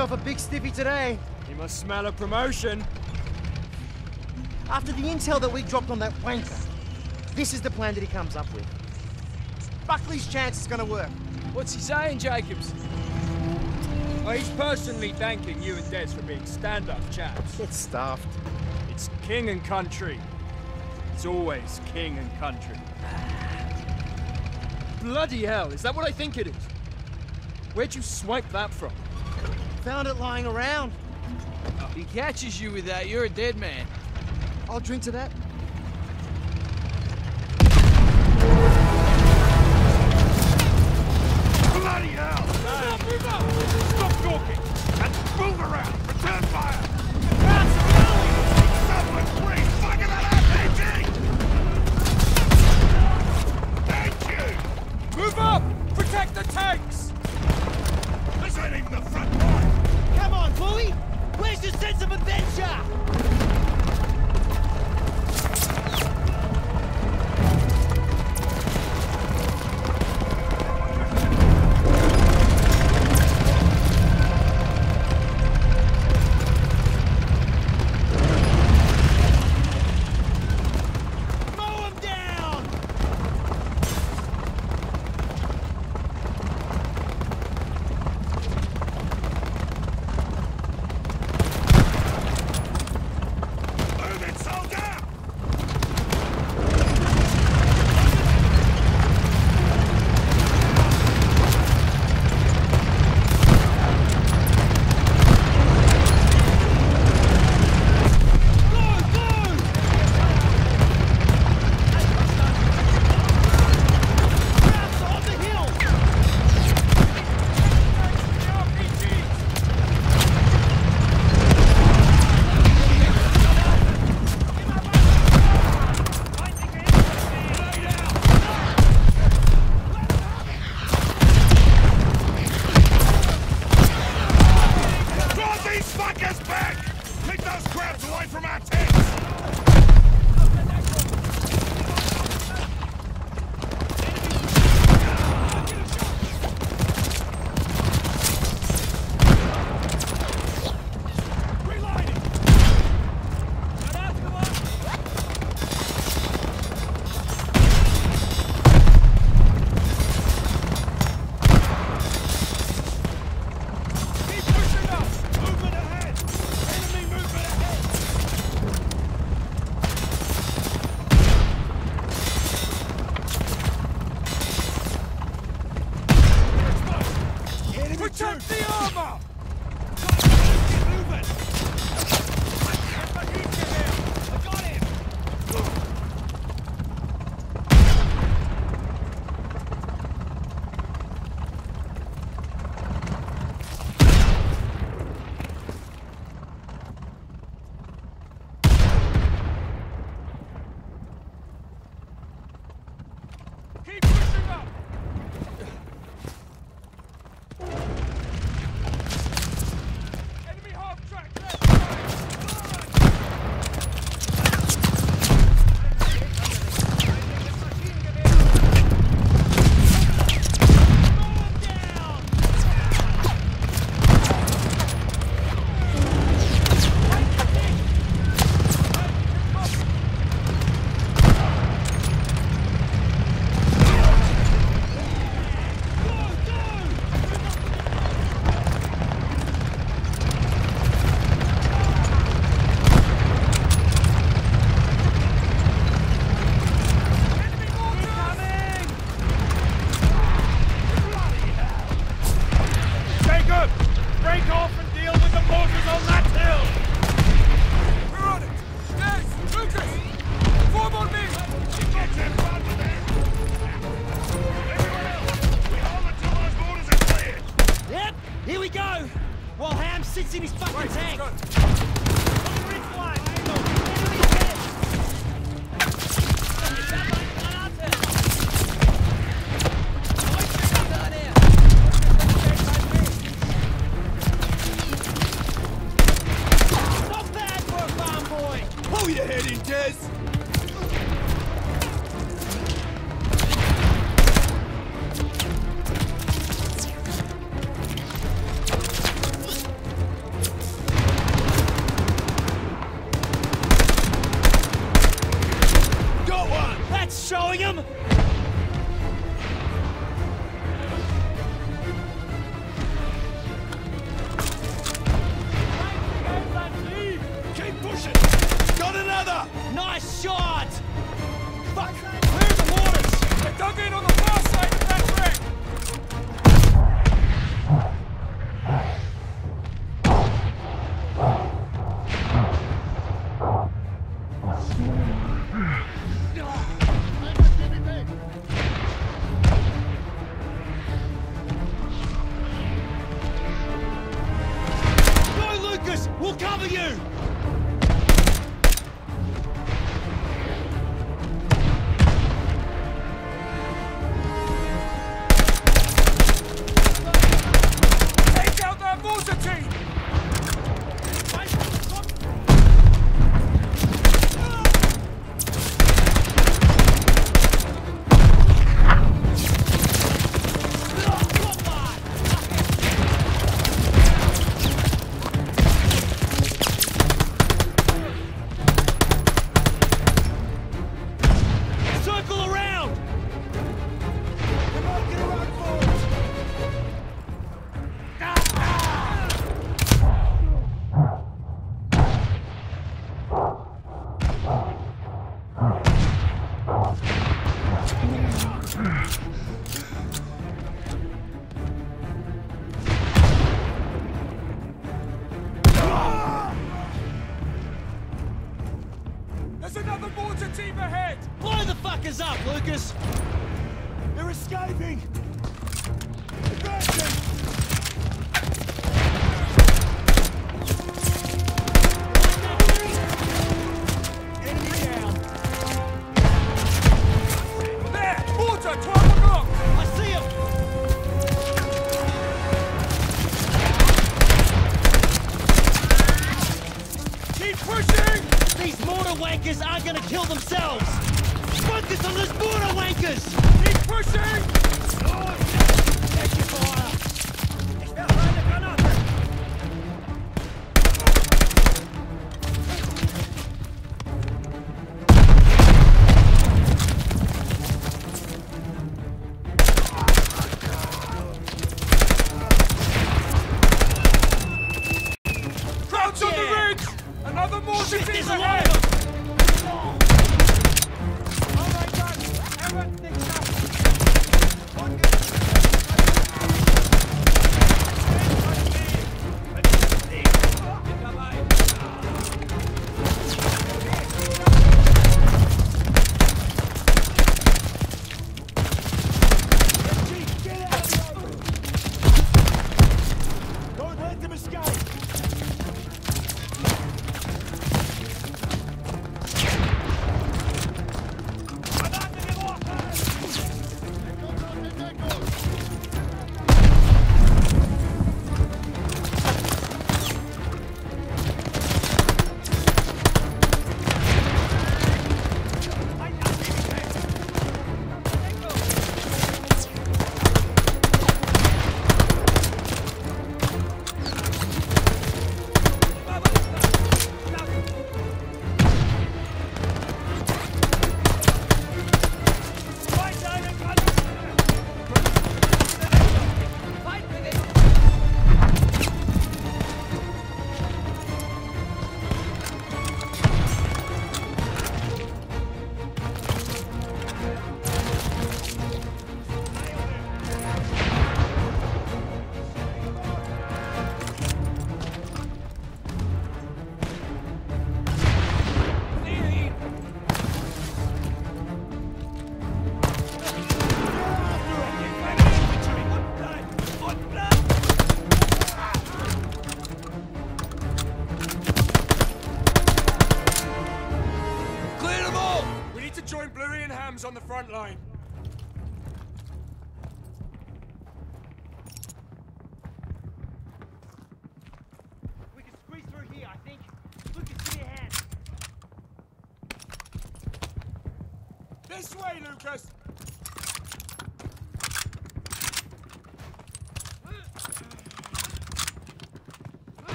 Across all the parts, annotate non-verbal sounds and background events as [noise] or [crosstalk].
yourself a big stiffy today. You must smell a promotion. After the intel that we dropped on that wanker, this is the plan that he comes up with. Buckley's chance is gonna work. What's he saying, Jacobs? Oh, he's personally thanking you and Des for being stand-up chaps. Get stuffed. It's king and country. It's always king and country. Bloody hell, is that what I think it is? Where'd you swipe that from? Found it lying around. If he catches you with that, you're a dead man. I'll drink to that. Bloody hell! Move up, move up! Stop talking! And move around! Return fire! Someone please fire that RPG! Thank you! Move up! Protect the tanks! Where's your sense of adventure? cover you!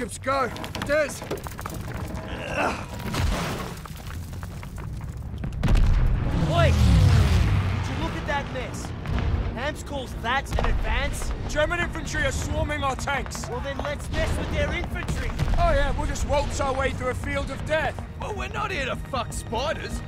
Jacobs, go! Des! Oi! Did you look at that mess? Hams calls that an advance? German infantry are swarming our tanks. Well then let's mess with their infantry. Oh yeah, we'll just waltz our way through a field of death. Well, we're not here to fuck spiders.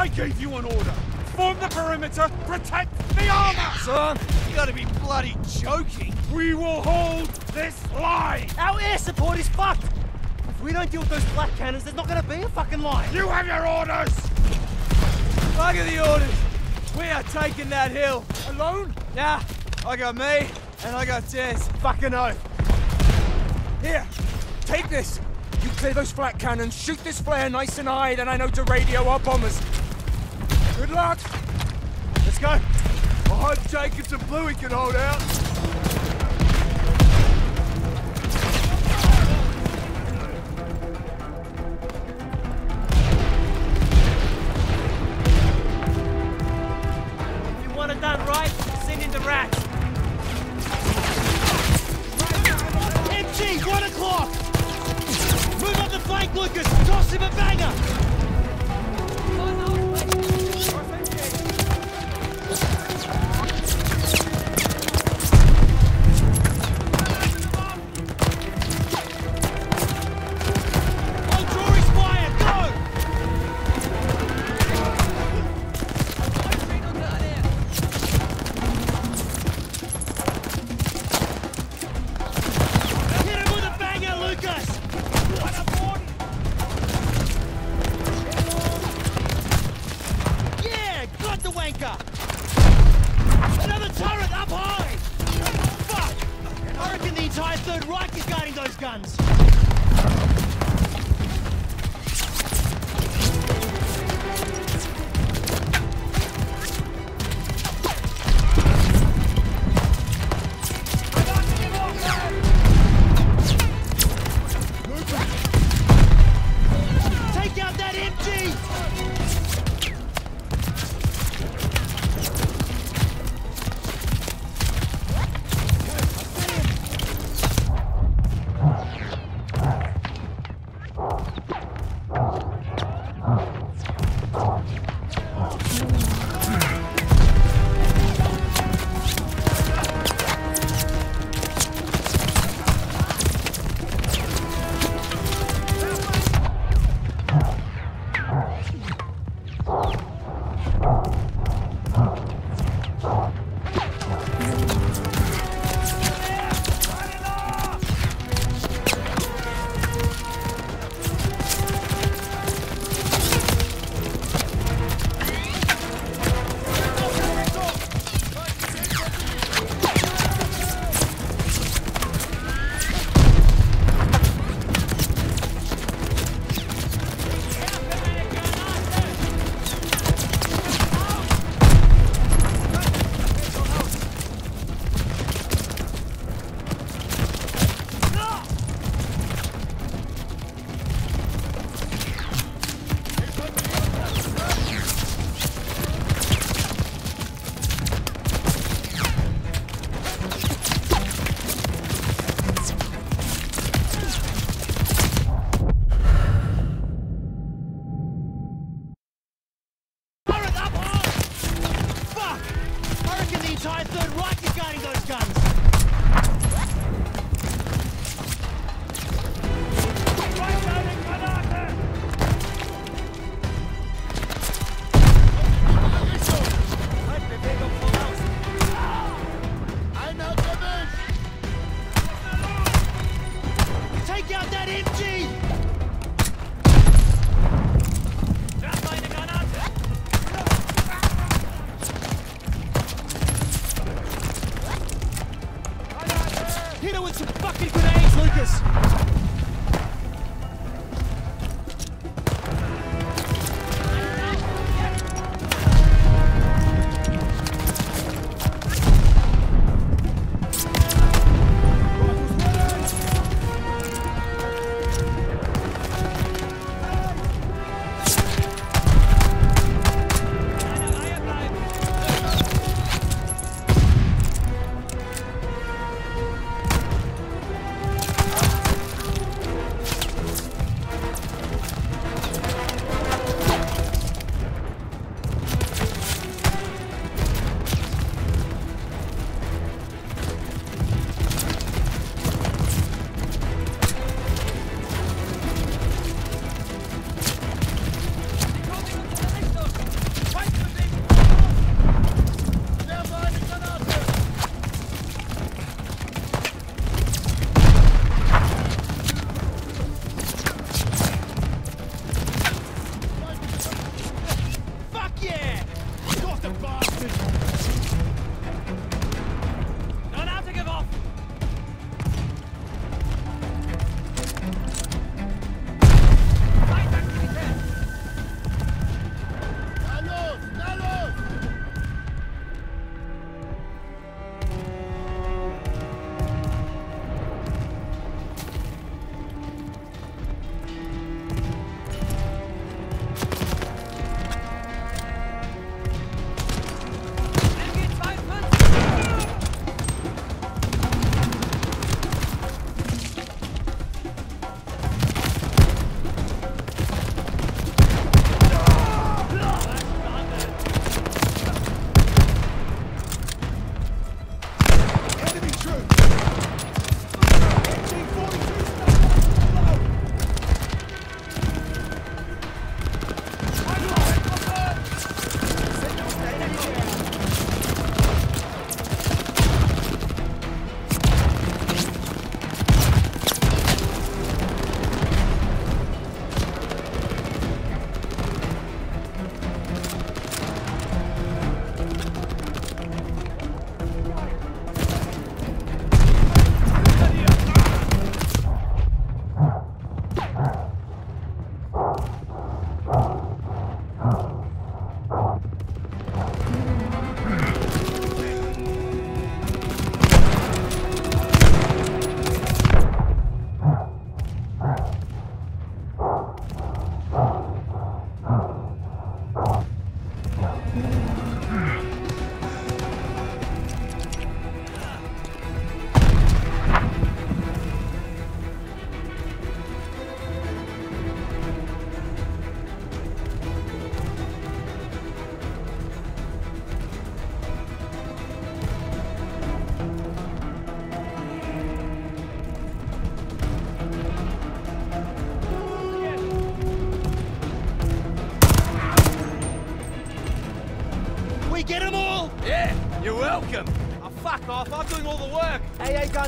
I gave you an order. Form the perimeter, protect the armor! Sir, you gotta be bloody joking. We will hold this line! Our air support is fucked! If we don't deal with those flak cannons, there's not gonna be a fucking line! You have your orders! At the orders. We are taking that hill. Alone? Nah, I got me, and I got Des. Fucking oath! Here, take this. You clear those flak cannons, shoot this flare nice and high, then I know to radio our bombers. Good luck. Let's go! I hope Jacobs and Bluey can hold out.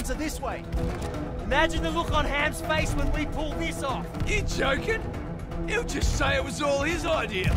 Guns are this way. Imagine the look on Ham's face when we pull this off. You joking? He'll just say it was all his idea.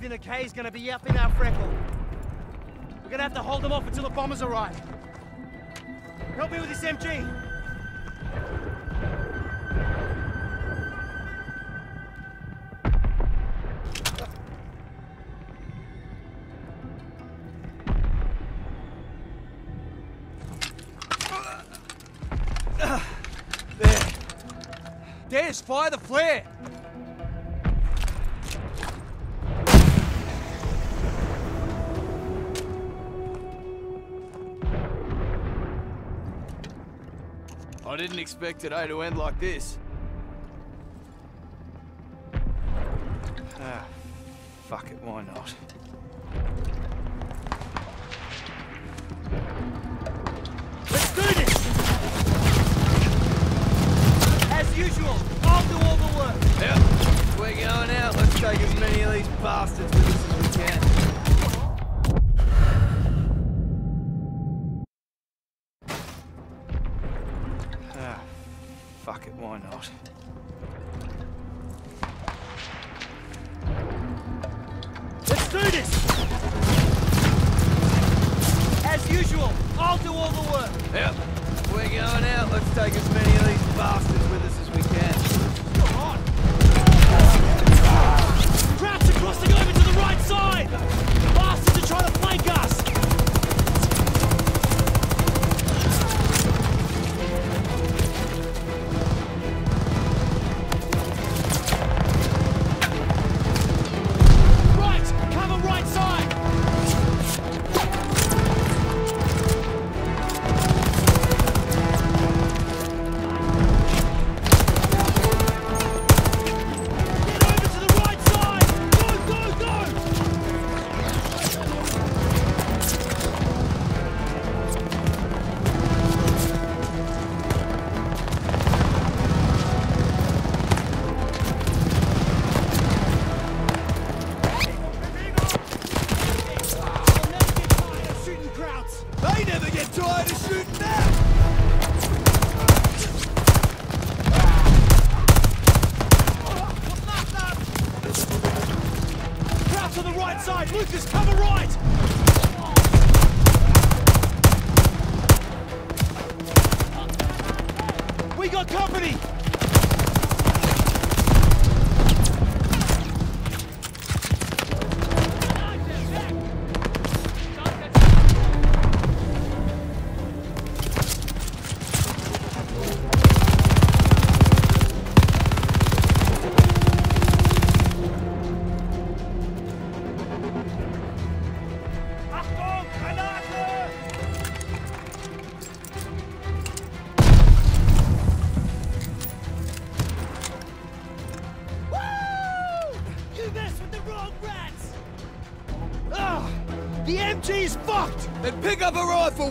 Within a K is gonna be up in our freckle. We're gonna have to hold them off until the bombers arrive. Help me with this MG. There. Des, fire the flare. Expect today to end like this.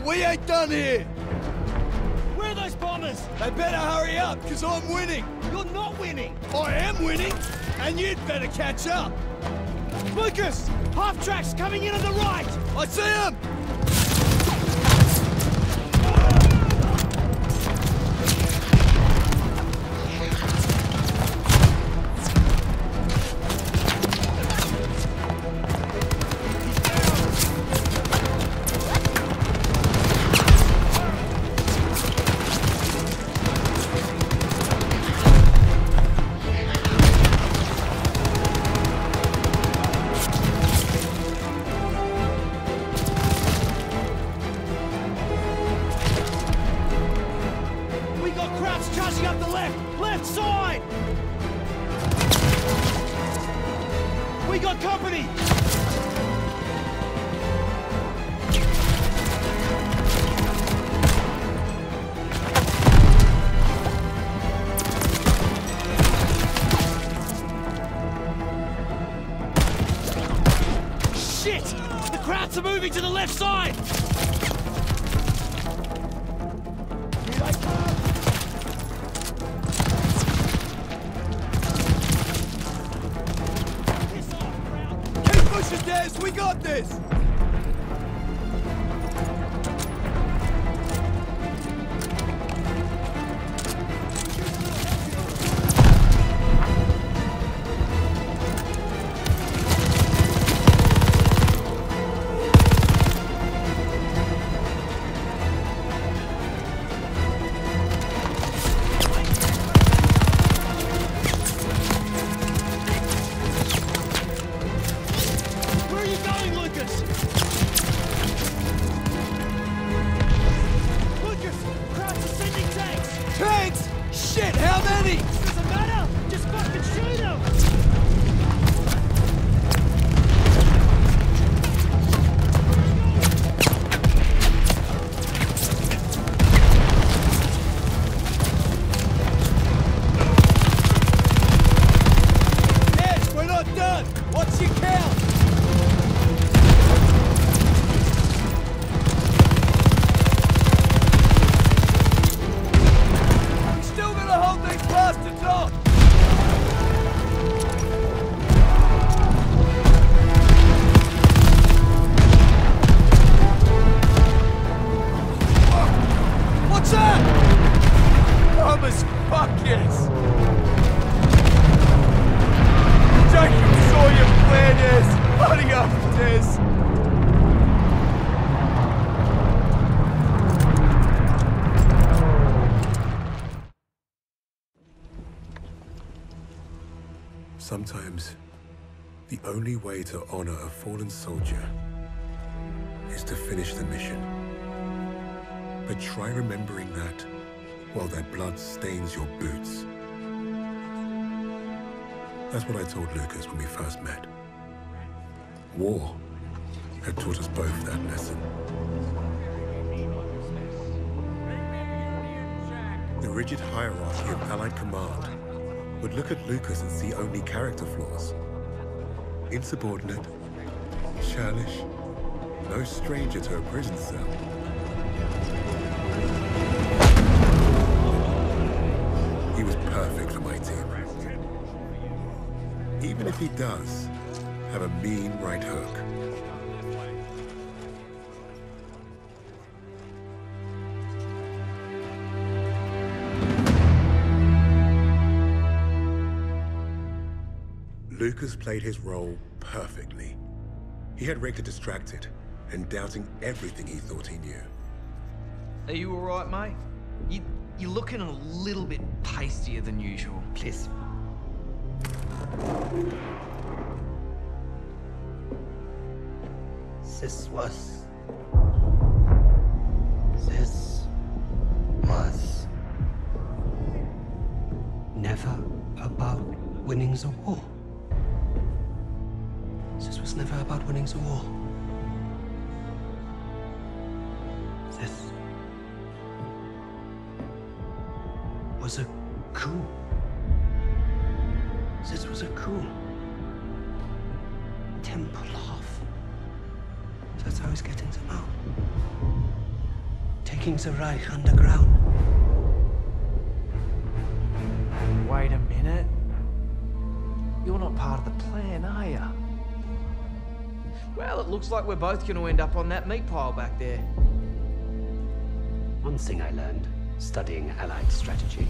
We ain't done here! Where are those bombers? They better hurry up, because I'm winning! You're not winning! I am winning, and you'd better catch up! Lucas! Half-track's coming in on the right! I see him! Crowds are moving to the left side! Keep pushing, Des! We got this! Only way to honor a fallen soldier is to finish the mission. But try remembering that while their blood stains your boots. That's what I told Lucas when we first met. War had taught us both that lesson. The rigid hierarchy of Allied command would look at Lucas and see only character flaws. Insubordinate, churlish, no stranger to a prison cell. He was perfect for my team. Even if he does have a mean right hook. Lucas played his role perfectly. He had Richter distracted and doubting everything he thought he knew. Are you alright, mate? You, you're looking a little bit pastier than usual. Please. This was. This was. Never about winning the war. About winning the war. This was a coup. This was a coup. Tempelhof. That's how he's getting them out. Taking the Reich underground. Looks like we're both going to end up on that meat pile back there. One thing I learned studying Allied strategy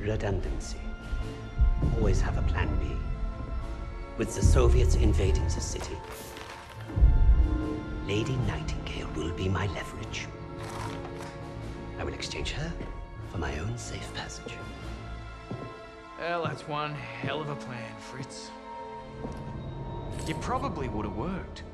redundancy. Always have a plan B. With the Soviets invading the city, Lady Nightingale will be my leverage. I will exchange her for my own safe passage. Well, that's one hell of a plan, Fritz. It probably would have worked.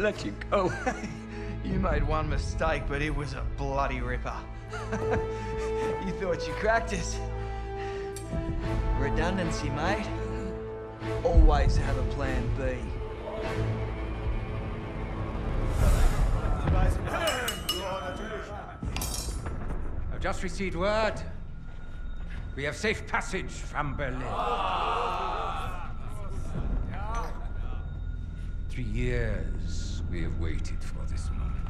Let you go. [laughs] You made one mistake, but it was a bloody ripper. [laughs] you thought you cracked it. Redundancy, mate. Always have a plan B. I've just received word. We have safe passage from Berlin. Three years we have waited for this moment.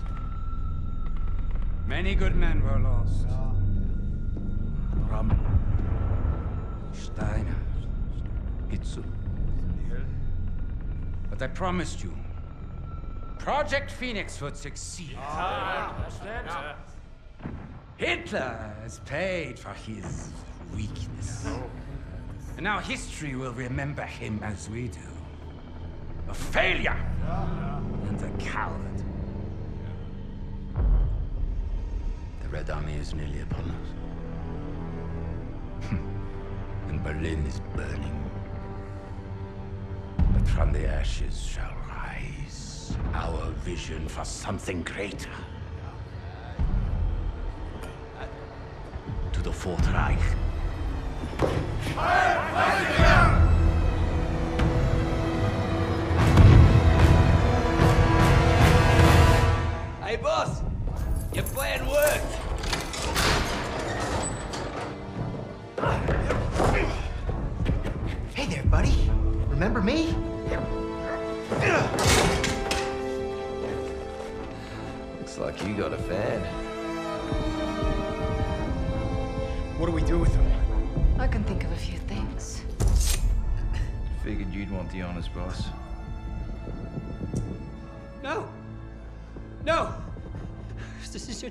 Many good men were lost. Rommel, Steiner, Hitzel. But I promised you, Project Phoenix would succeed. Hitler has paid for his weakness. And now history will remember him as we do. A failure and a coward. The Red Army is nearly upon us. Hmm. and Berlin is burning. But from the ashes shall rise our vision for something greater. To the Fourth Reich. Hey, boss! Your plan worked! Hey there, buddy. Remember me? Looks like you got a fan. What do we do with him? I can think of a few things. Figured you'd want the honors, boss.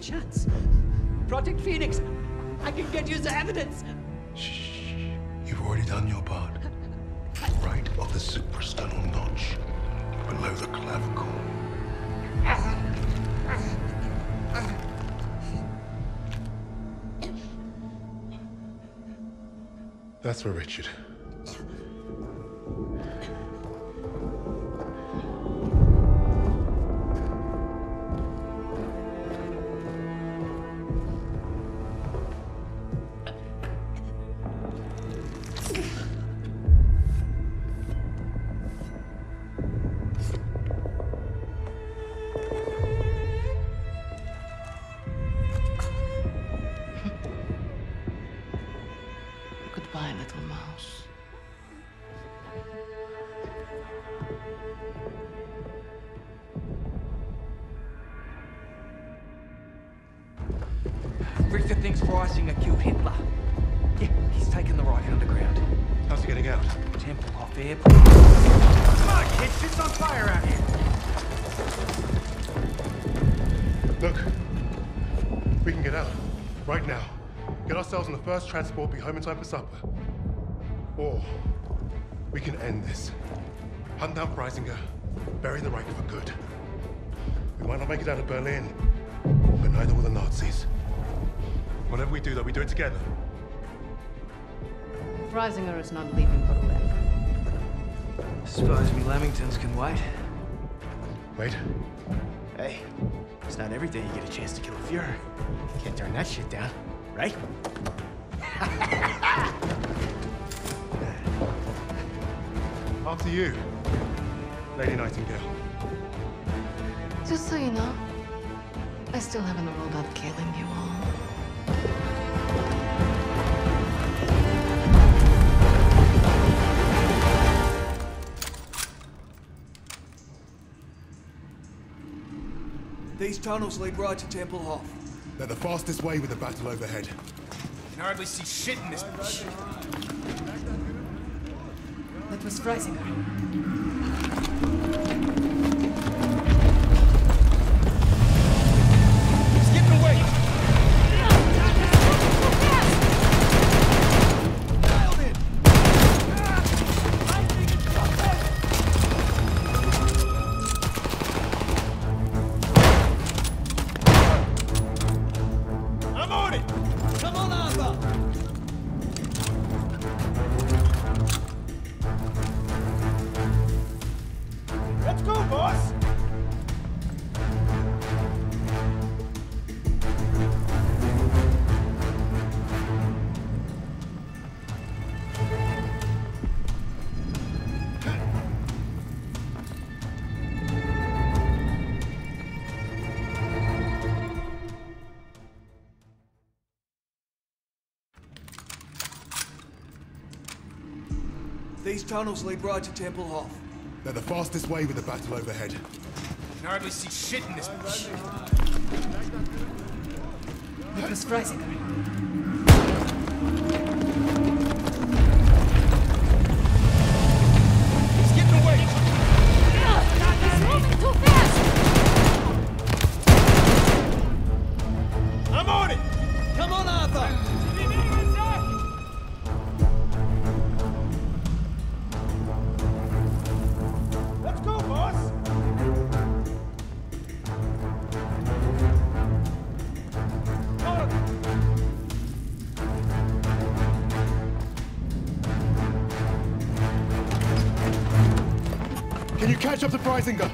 Chance. Project Phoenix. I can get you the evidence. Shh. You've already done your part. Right of the suprasternal notch, below the clavicle. That's for Richard. Transport, be home in time for supper. Or we can end this. Hunt down Freisinger, bury the Reich for good. We might not make it out of Berlin, but neither will the Nazis. Whatever we do, though, we do it together. Freisinger is not leaving Berlin. Suppose me Lamingtons can wait. Wait. Hey, it's not every day you get a chance to kill a Fuhrer. Can't turn that shit down, right? [laughs] After you, Lady Nightingale. Just so you know, I still haven't ruled out killing you all. These tunnels lead right to Tempelhof. They're the fastest way with the battle overhead. Can hardly see shit in this bitch. That was Freisinger. Tunnels lead right to Tempelhof. They're the fastest way with the battle overhead. You can hardly see shit in this bitch. That was Freisinger. Catch up to Freisinger?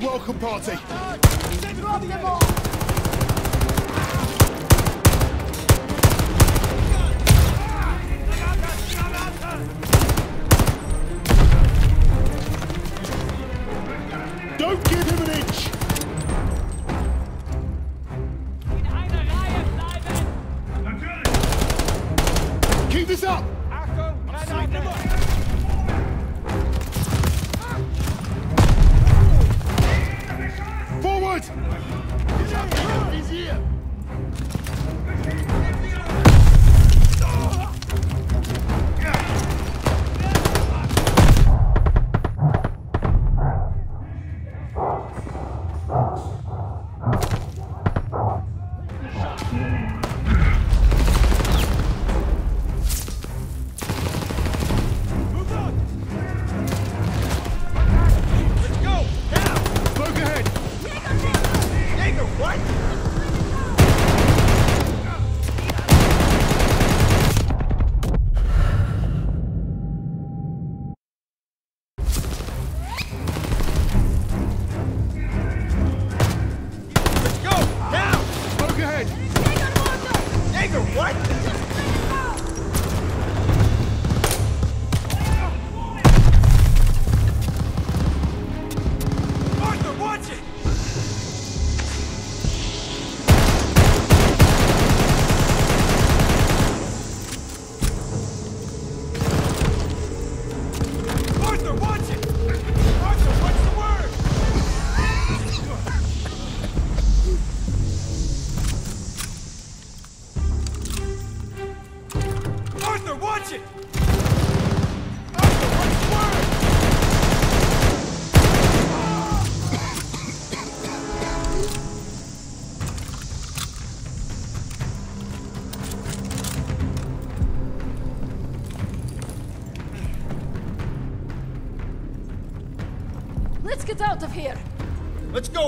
the welcome party.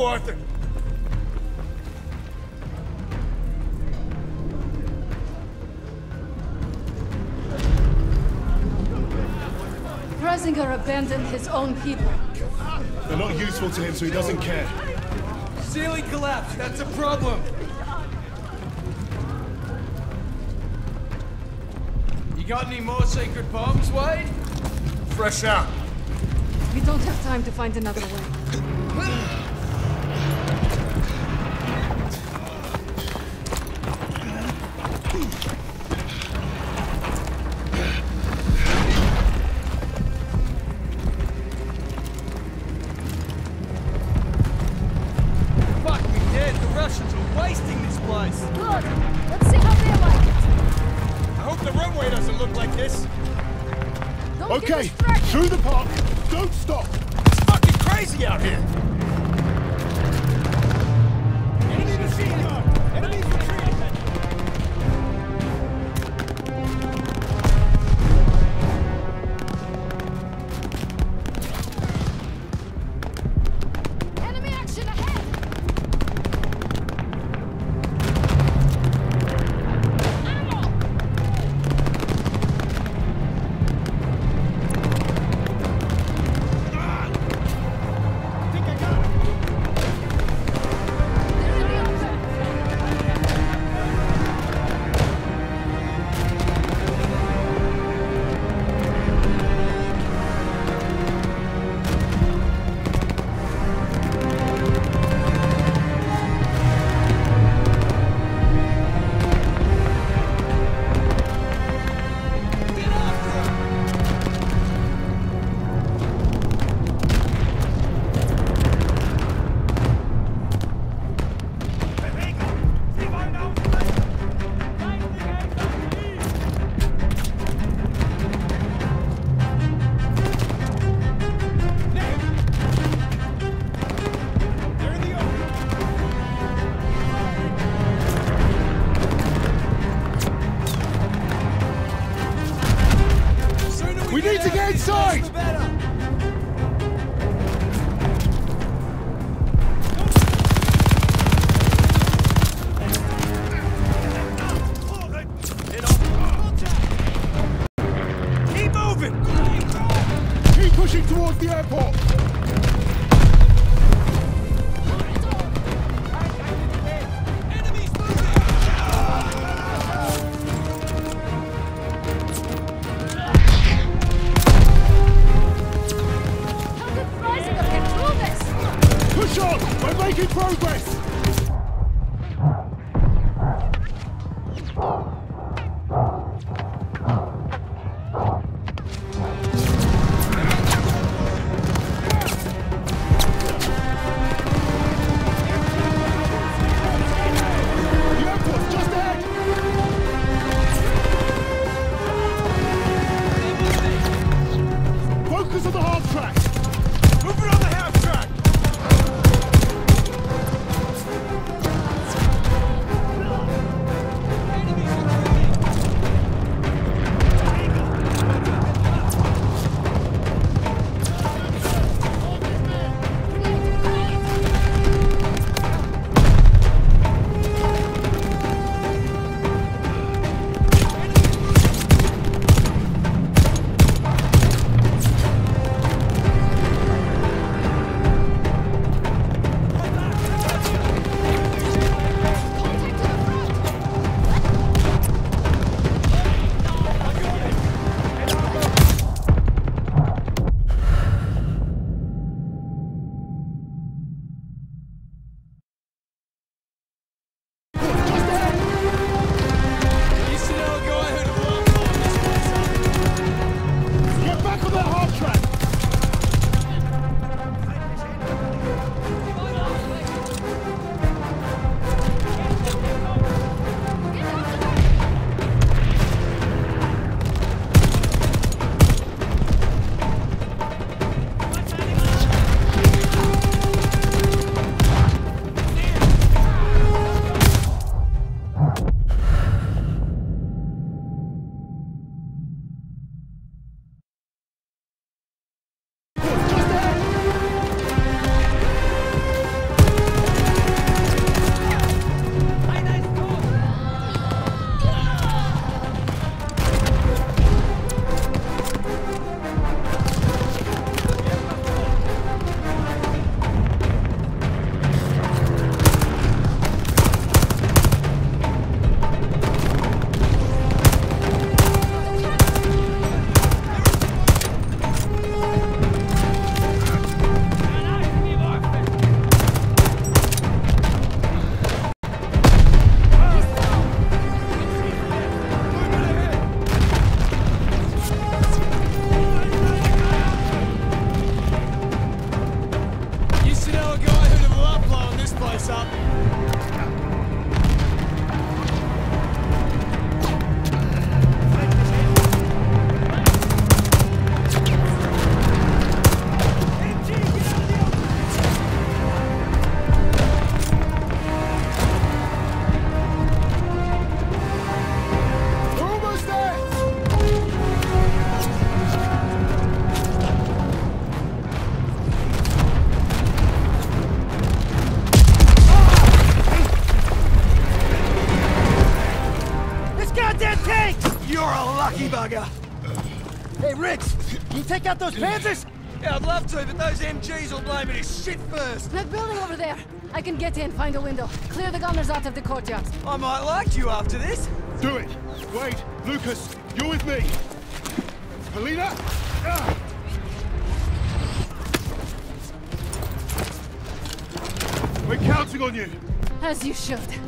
Arthur! Freisinger abandoned his own people. They're not useful to him, so he doesn't care. Ceiling collapsed, that's a problem! You got any more sacred bombs, Wade? Fresh out. We don't have time to find another one. Out those panzers? Yeah, I'd love to, but those MGs will blow me to shit first. That building over there. I can get in, find a window. Clear the gunners out of the courtyard. I might like you after this. Do it! Wait, Lucas, you're with me! Helena? Ah! We're counting on you! As you should.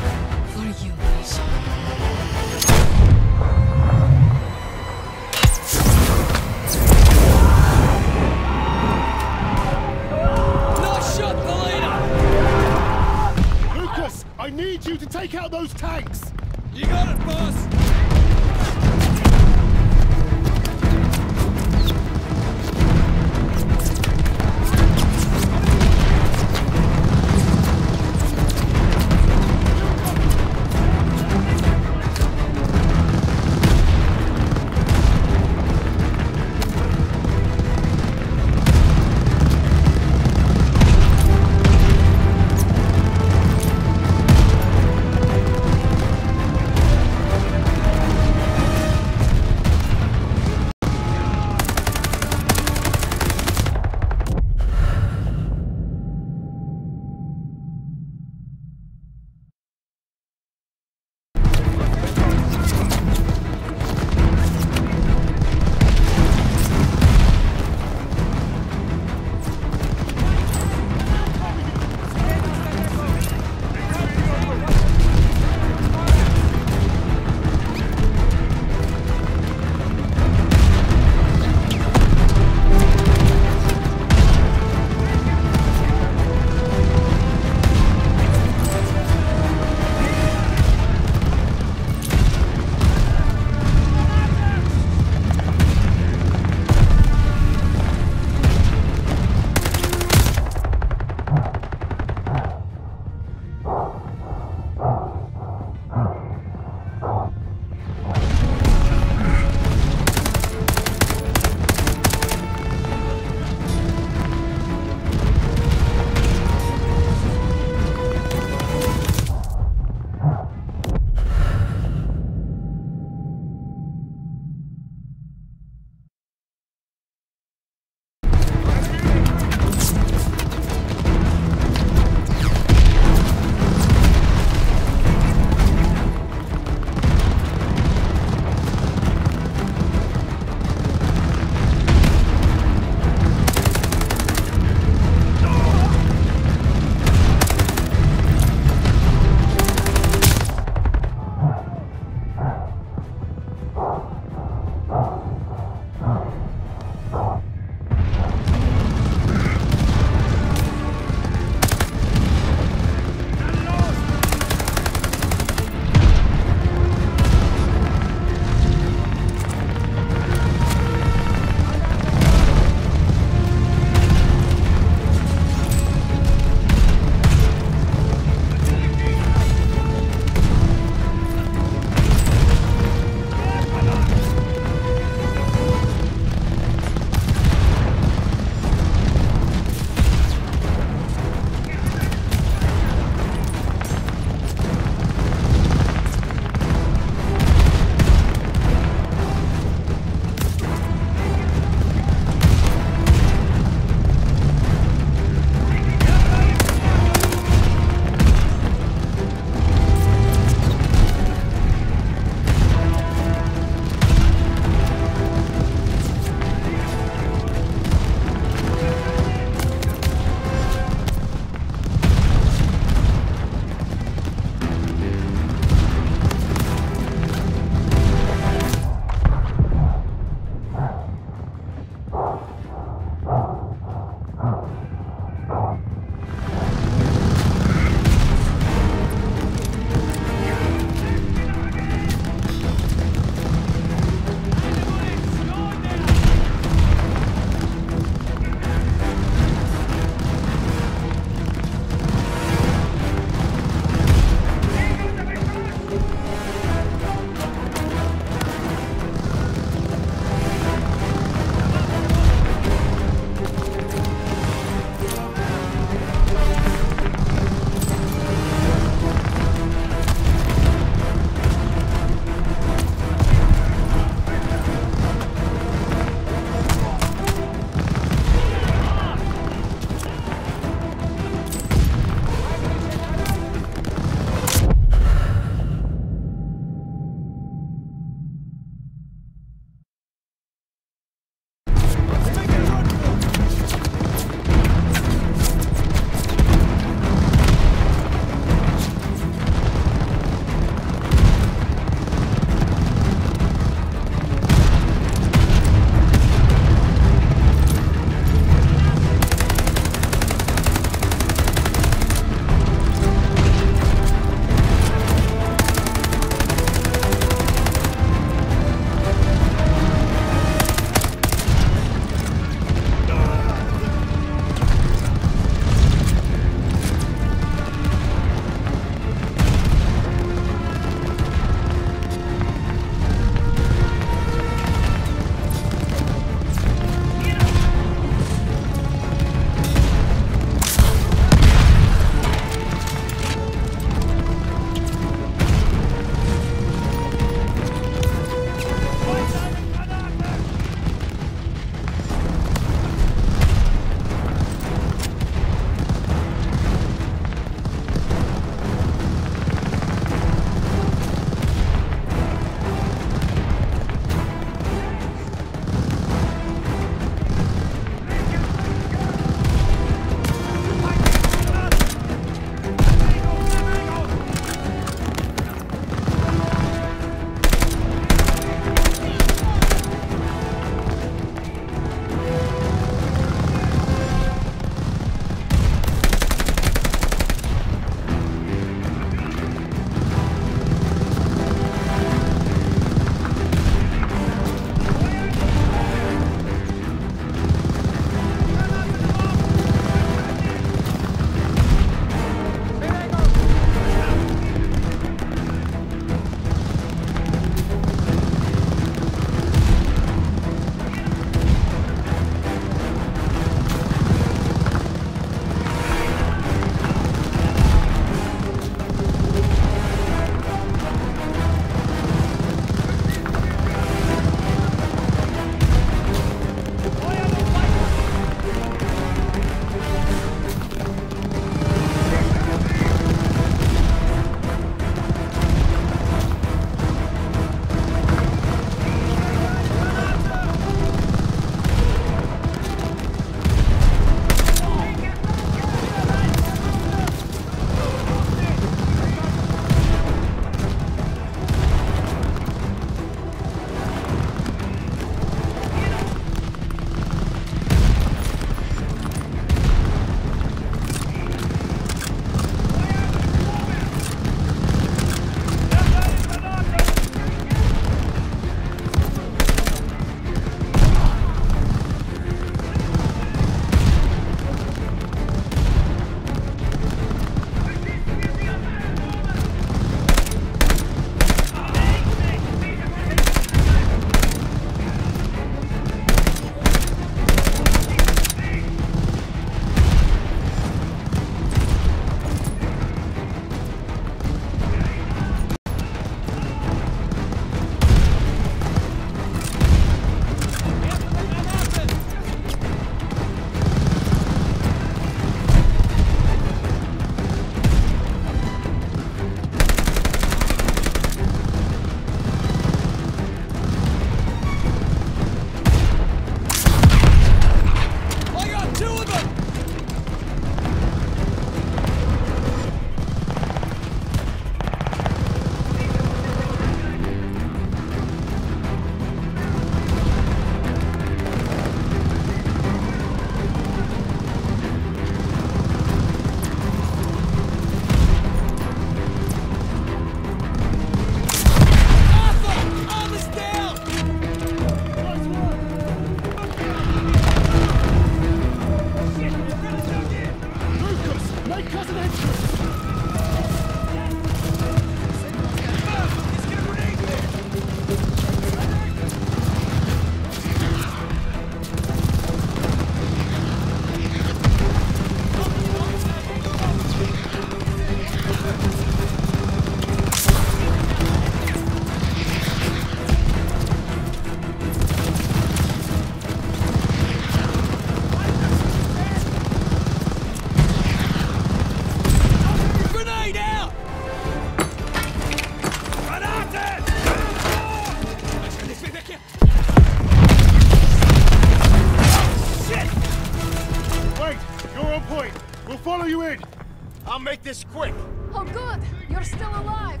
I'll make this quick. Oh, good. You're still alive.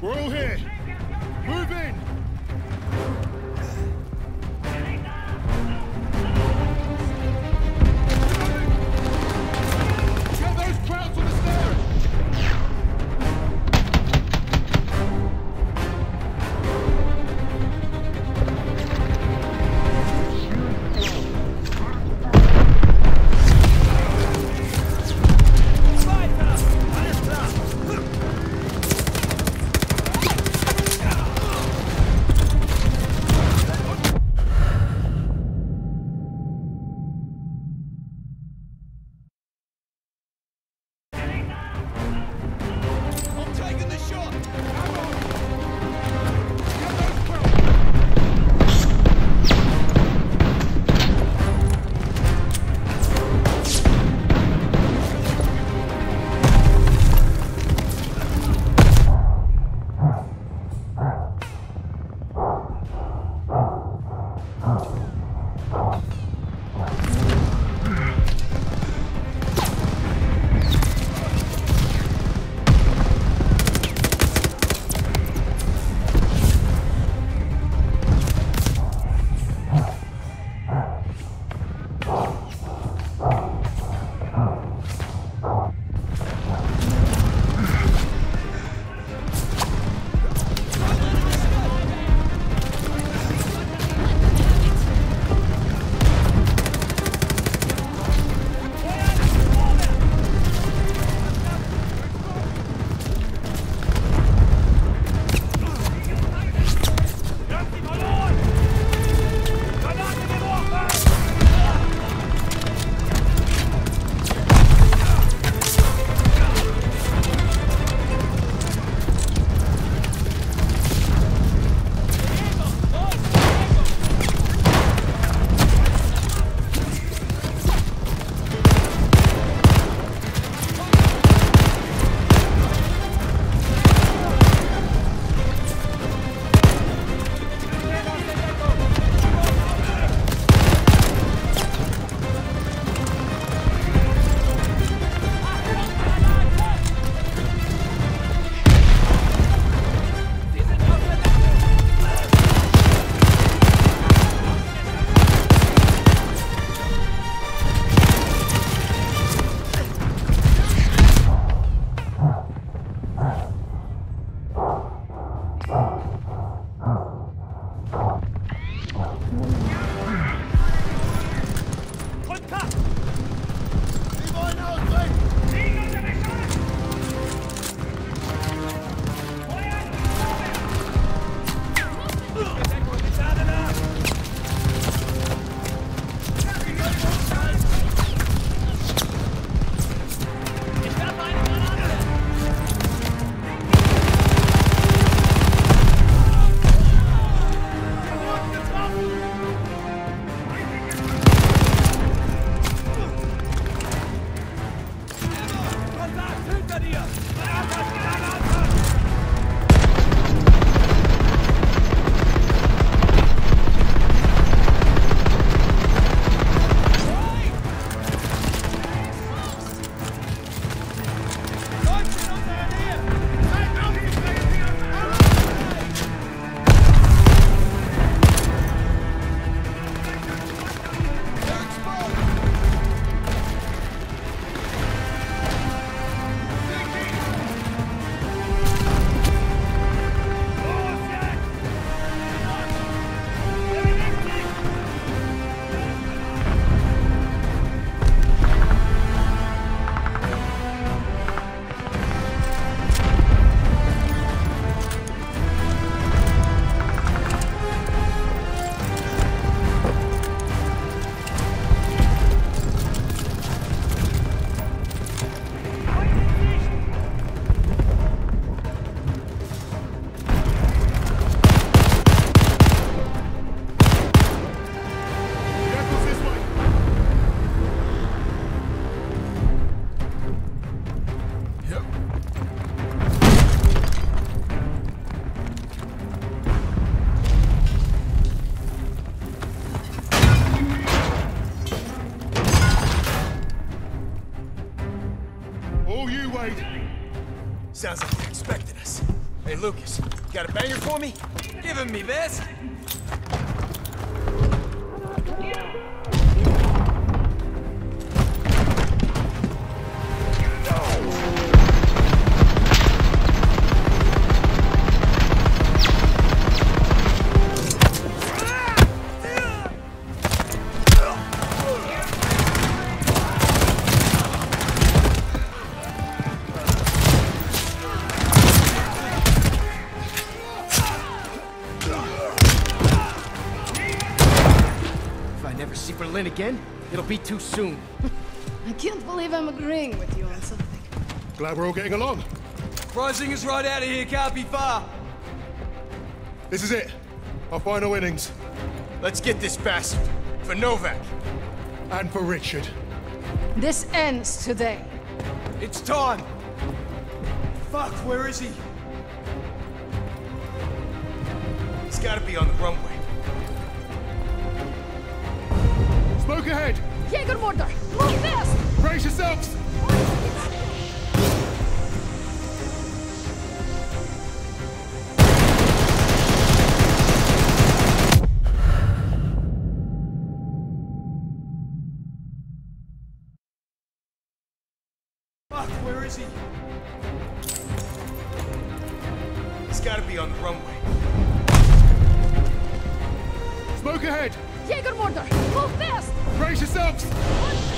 We're all here! Move in! Be too soon. I can't believe I'm agreeing with you on something. Glad we're all getting along. Rising is right out of here, can't be far. This is it. Our final innings. Let's get this bastard. For Novak. And for Richard. This ends today. It's time. Fuck, where is he? He's gotta be on the runway. Smoke ahead! Jägermorder! Move fast! Brace yourselves! Fuck, where is he? He's gotta be on the runway. Smoke ahead! Jägermorder! Move fast! Brace yourselves!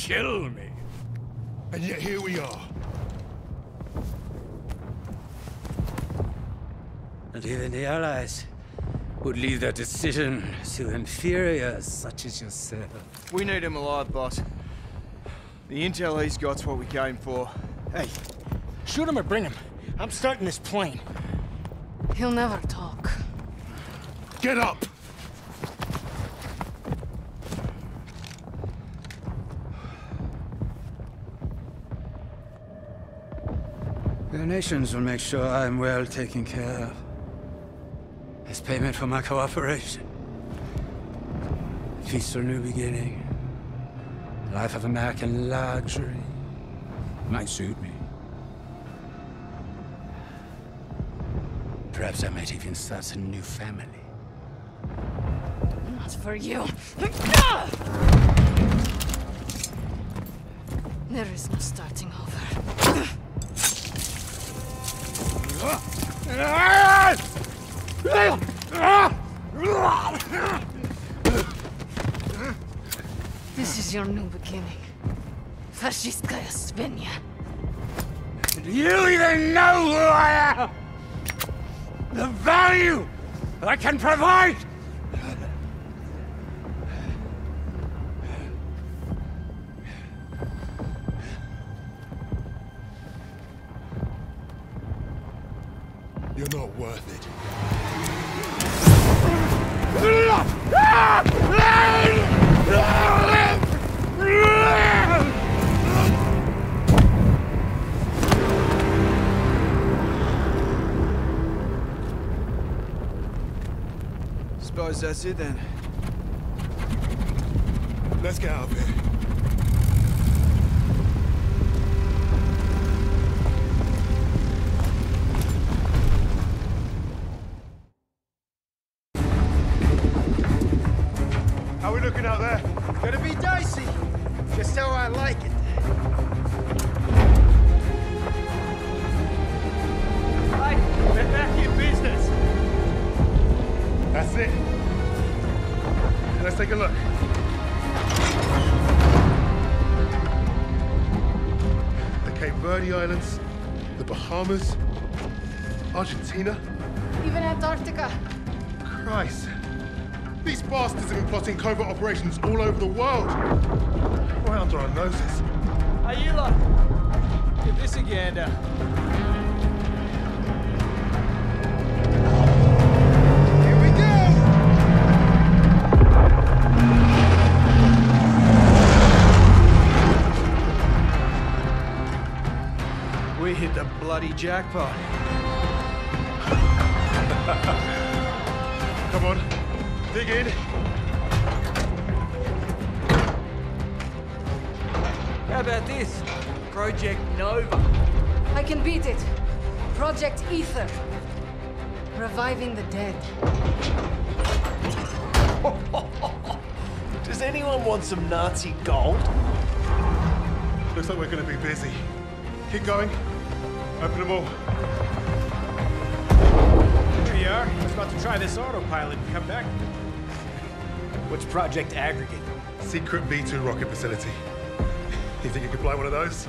Kill me. And yet here we are. And even the Allies would leave their decision to inferiors such as yourself. We need him alive, boss. The intel he's got's what we came for. Hey, shoot him or bring him. I'm starting this plane. He'll never talk. Get up! Nations will make sure I'm well taken care of. As payment for my cooperation. A new beginning. Life of American luxury. Might suit me. Perhaps I might even start a new family. Not for you. There is no starting over. This is your new beginning. Fascistkaya Svenja. Do you even know who I am? The value I can provide? You're not worth it. Suppose that's it then. Let's get out of here. The world. Our noses. Lot. Give this a gander. Uh. Here we go! We hit the bloody jackpot. [laughs] Come on, dig in. Project Nova. I can beat it. Project Aether. Reviving the dead. [laughs] Does anyone want some Nazi gold? Looks like we're gonna be busy. Keep going. Open them all. Here we are. I was about to try this autopilot and come back. What's Project Aggregate? Secret V2 rocket facility. You think you could fly one of those?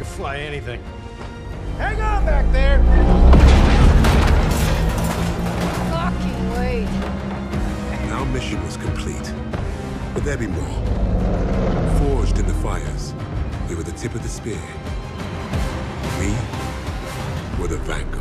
I can fly anything. Hang on back there! Fucking wait. Our mission was complete. But there be more. Forged in the fires, we were the tip of the spear. We were the vanguard.